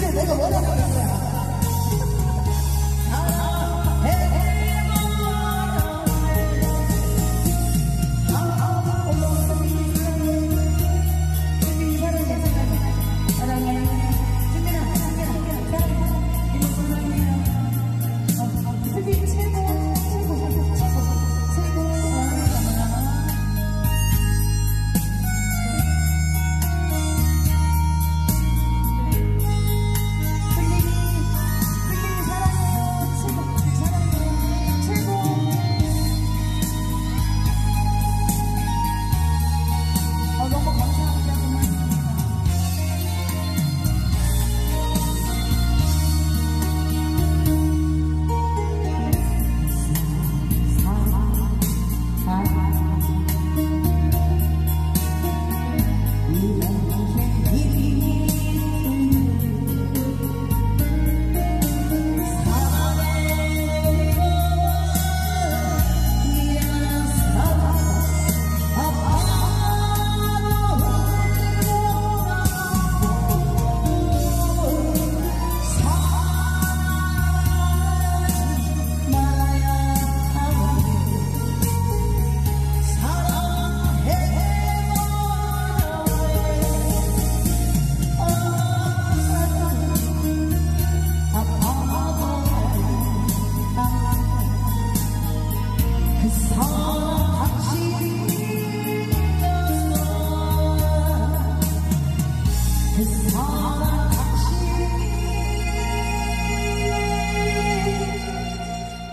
就这个模样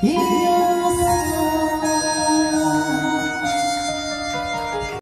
一